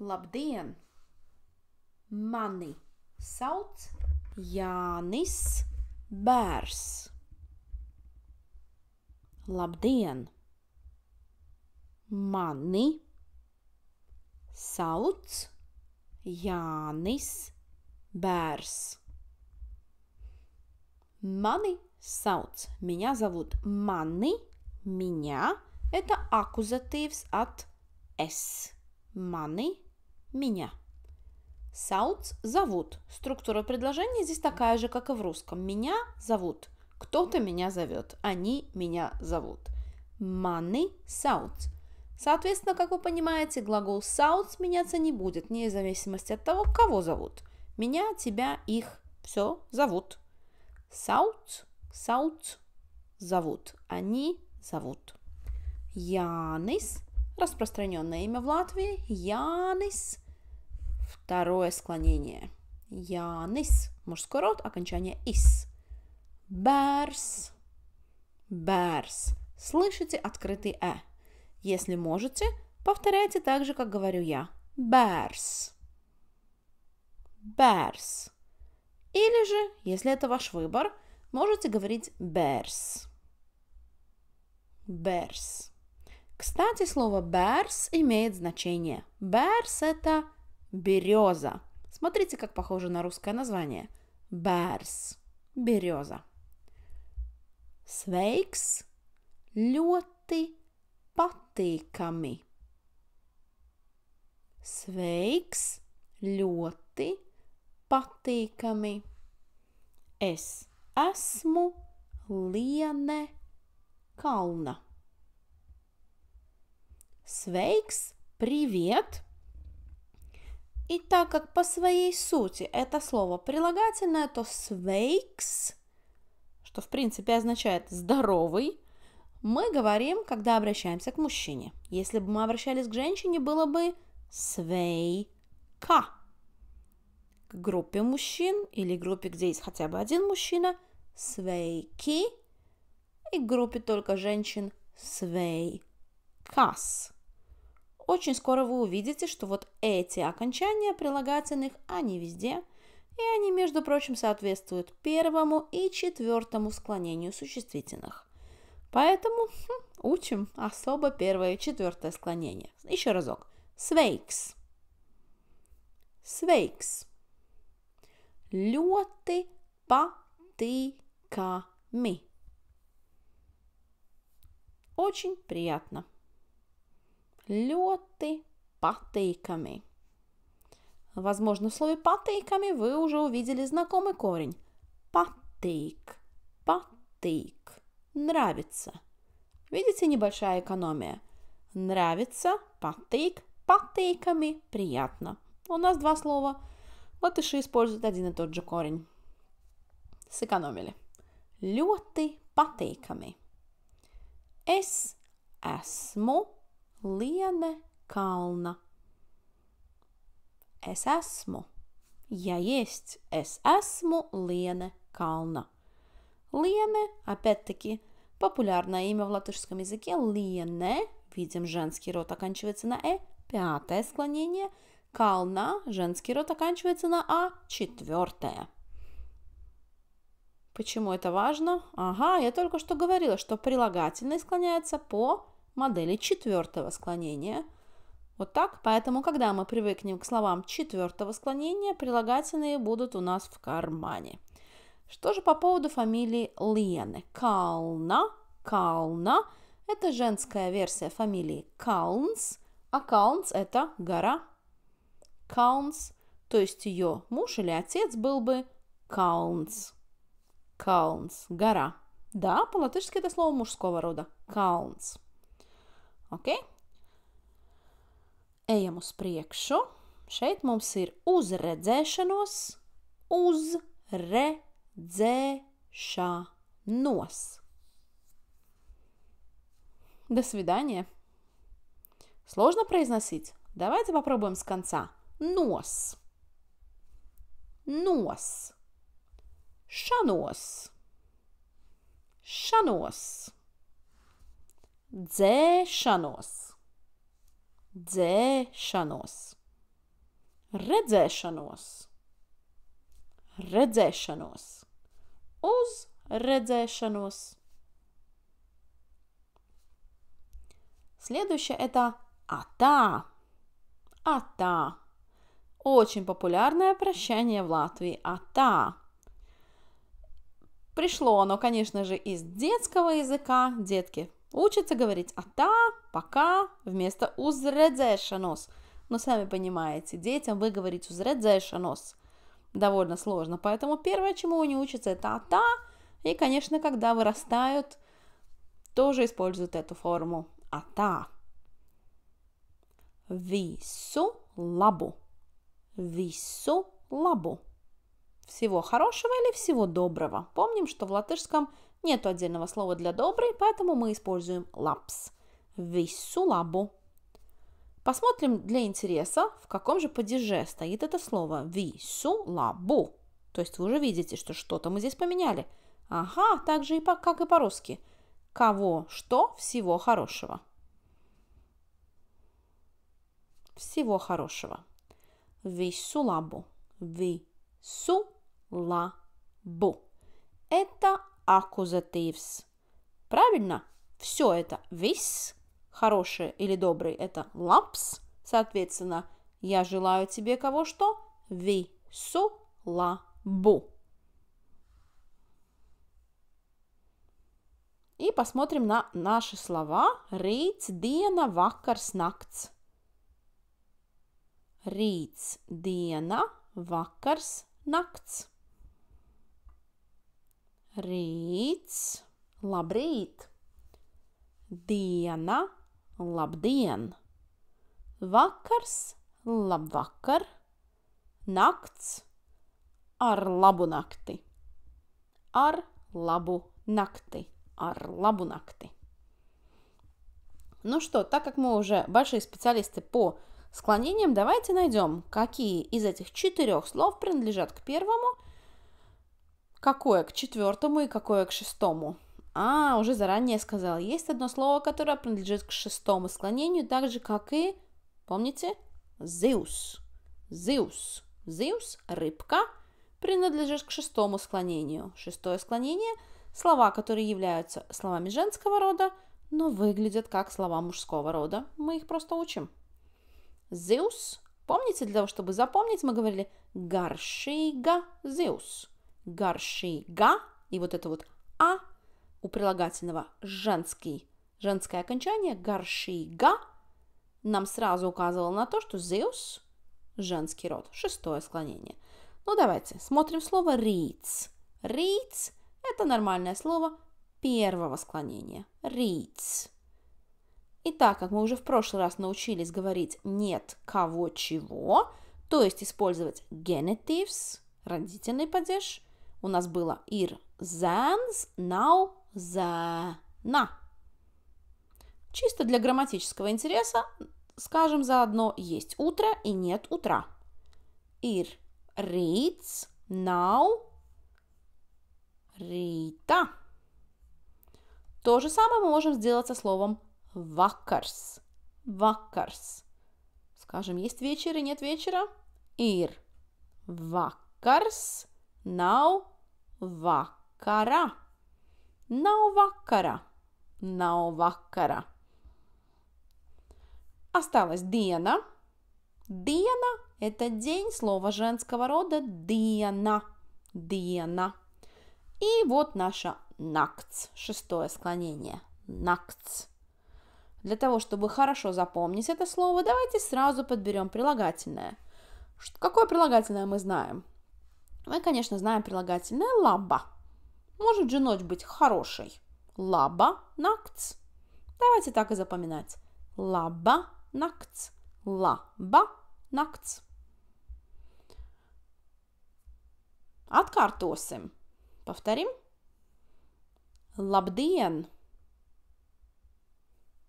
Labdien! Mani sauc Jānis Bērs. Labdien! Mani sauc Jānis Bērs. Мани sauc. Меня зовут Мани. Меня – это аккузативс от «с». Мани – меня. Sauc – зовут. Структура предложения здесь такая же, как и в русском. Меня зовут. Кто-то меня зовет. Они меня зовут. Мани sauc. Соответственно, как вы понимаете, глагол sauc меняться не будет, вне зависимости от того, кого зовут. Меня, тебя, их. Все, зовут. Sauc, sauc, зовут. Они зовут. Янис – распространенное имя в Латвии. Янис – второе склонение. Янис – мужской род, окончание «is». Bērzs – bērzs. Слышите открытый «э». Если можете, повторяйте так же, как говорю я. Bērzs. Bērzs. Или же, если это ваш выбор, можете говорить bears. Bears. Кстати, слово bears имеет значение. Bears – это береза. Смотрите, как похоже на русское название. Bears – береза. Sveiks – ļoti patīkami. Sveiks – ļoti patīkami. Es esmu Liene Kalna. Свейкс, привет! И так как по своей сути это слово прилагательное, то свейкс, что в принципе означает здоровый, мы говорим, когда обращаемся к мужчине. Если бы мы обращались к женщине, было бы свейка к группе мужчин или группе, где есть хотя бы один мужчина, свейки, и к группе только женщин свейкас. Очень скоро вы увидите, что вот эти окончания прилагательных, они везде, и они, между прочим, соответствуют первому и четвертому склонению существительных. Поэтому хм, учим особо первое и четвертое склонение. Еще разок. Свейкс. Свейкс ļoti patīkami. Очень приятно. Ļoti patīkami. Возможно, в слове «патейками» вы уже увидели знакомый корень. Патейк, патейк, нравится. Видите, небольшая экономия. Нравится, патейк, патейками, приятно. У нас два слова – Латыши используют один и тот же корень. Сэкономили. Ļoti patīkami. Es esmu Liene Kalna. Es esmu. Я есть. Es esmu Liene Kalna. Лене, опять-таки, популярное имя в латышском языке. Лене, видим, женский род оканчивается на «э». Пятое склонение – Кална, женский род оканчивается на А, четвертое. Почему это важно? Ага, я только что говорила, что прилагательный склоняется по модели четвертого склонения. Вот так, поэтому, когда мы привыкнем к словам четвертого склонения, прилагательные будут у нас в кармане. Что же по поводу фамилии Лены? Kalna, Kalna – это женская версия фамилии Kalns, а Kalns – это гора Kalns, то есть ее муж или отец был бы Kalns. Kalns – гора. Да, по-латышски это слово мужского рода. Kalns. Окей? Ejam uz priekšu. Šeit mums ir uzredzēšanos, uzredzēšanos. До свидания. Сложно произносить? Давайте попробуем с конца. Nos. Nos. Šanos. Šanos. Dzēšanos. Dzēšanos. redzēšanos, redzēšanos, uz redzēšanos. Следующее это ата. Ата. Очень популярное прощание в Латвии. Ата. Пришло оно, конечно же, из детского языка. Детки учатся говорить ата, пока вместо узредзешанос. Но сами понимаете, детям вы говорите узредзешанос довольно сложно. Поэтому первое, чему они учатся, это ата. И, конечно, когда вырастают, тоже используют эту форму ата. Вису лабу. Вису лабу. Всего хорошего или всего доброго. Помним, что в латышском нет отдельного слова для добрый, поэтому мы используем лапс. Вису лабу. Посмотрим для интереса, в каком же падеже стоит это слово вису лабу. То есть вы уже видите, что что-то мы здесь поменяли. Ага, так же и по, как и по-русски. Кого, что, всего хорошего. Всего хорошего. Вису лабу. Вису лабу. Это аккузативс. Правильно? Все это вис хорошее или добрый – это лапс, соответственно, я желаю тебе кого что? Вису лабу. И посмотрим на наши слова. Рīts, diena, vakars, nakts. Rīts, diena, vakars, nakts. Rīts, labrīt. Diena, labdien! Vakars, labvakar! Nakts ar labu nakti! Ar labu nakti! Ar labu nakti! Ну что, так как мы уже большие специалисты по склонениям, давайте найдем, какие из этих четырех слов принадлежат к первому, какое к четвертому и какое к шестому. А, уже заранее сказал. Есть одно слово, которое принадлежит к шестому склонению, так же, как и, помните, Зеус. Зеус. Зеус, рыбка, принадлежит к шестому склонению. Шестое склонение – слова, которые являются словами женского рода, но выглядят как слова мужского рода. Мы их просто учим. Зеус. Помните, для того, чтобы запомнить, мы говорили гаршига Зеус. Гаршига. И вот это вот А у прилагательного женский, женское окончание гаршига нам сразу указывало на то, что Зеус – женский род, шестое склонение. Ну, давайте смотрим слово «риц». «Риц» – это нормальное слово первого склонения. «Риц». И так как мы уже в прошлый раз научились говорить «нет кого чего», то есть использовать genitives, родительный падеж, у нас было ir zans, now на. Чисто для грамматического интереса скажем заодно есть утро и нет утра. Ir rīts nav rīta. То же самое мы можем сделать со словом vakars. Vakars. Скажем, есть вечер и нет вечера. Ir vakars nav vakara. Nav vakara. Nav vakara. Осталась диена. Диена – это день, слово женского рода диена. Диена. И вот наша накц, шестое склонение. Накц. Для того, чтобы хорошо запомнить это слово, давайте сразу подберем прилагательное. Какое прилагательное мы знаем? Мы, конечно, знаем прилагательное лаба – может же ночь быть хорошей. Лаба накц. Давайте так и запоминать. Лаба накц. Лаба накц. Atkārtosim. Повторим. Labdien!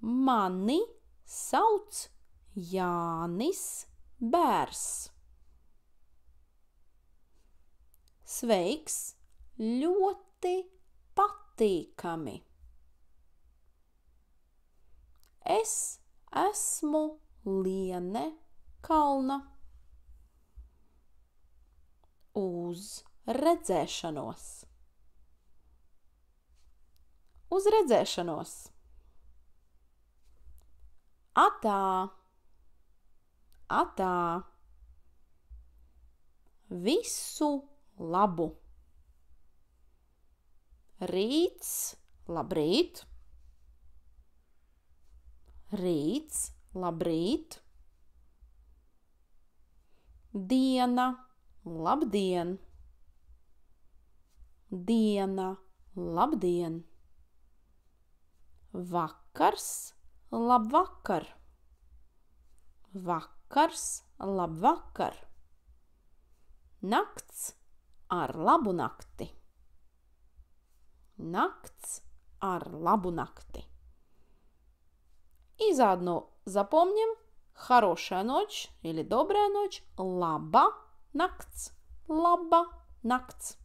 Mani sauc Jānis Bērs. Sveiks! Ļoti patīkami. Es esmu Liene Kalna. Uz redzēšanos. Uz redzēšanos. Atā. Atā. Visu labu. Rīts, labrīt. Rīts, labrīt. Diena, labdien. Diena, labdien. Vakars, labvakar. Vakars, labvakar. Nakts ar labu nakti. Nakts ar labu накти. И заодно запомним хорошая ночь или добрая ночь, лаба накц, лаба накц.